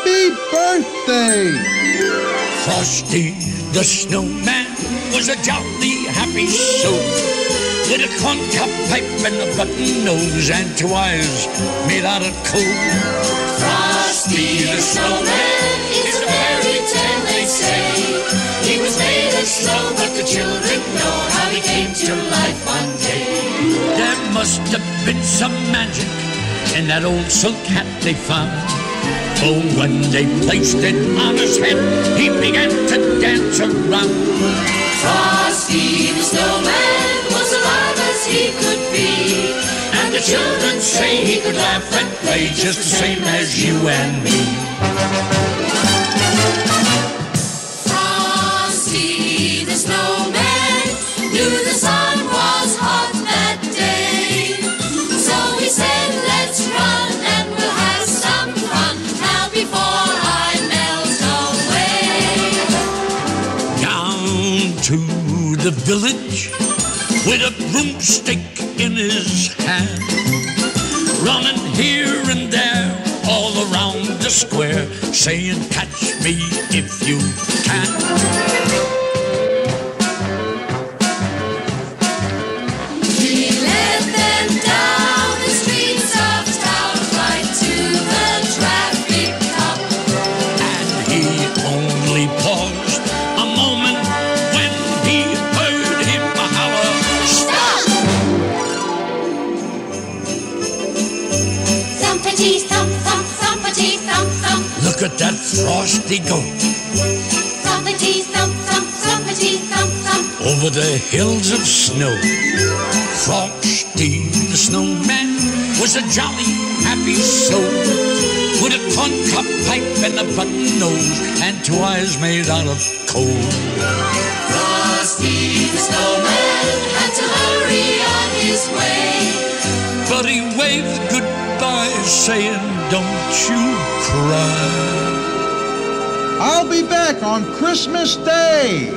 Happy birthday! Frosty the snowman was a jolly happy soul with a corncob pipe and a button nose and two eyes made out of coal. Frosty the snowman is a fairy tale, they say. He was made of snow, but the children know how he came to life one day. There must have been some magic in that old silk hat they found. Oh, when they placed it on his head, he began to dance around. Frosty the snowman was alive as he could be. And the children say he could laugh and play just the same as you and me. Village with a broomstick in his hand, running here and there all around the square, saying, Catch me if you can. Thump thump thump thump Look at that frosty goat thump thump thump thump. over the hills of snow. Frosty the snowman was a jolly, happy soul with a corncob pipe and a button nose and two eyes made out of coal. Frosty the snowman had to hurry on his way. Saying, Don't you cry. I'll be back on Christmas Day.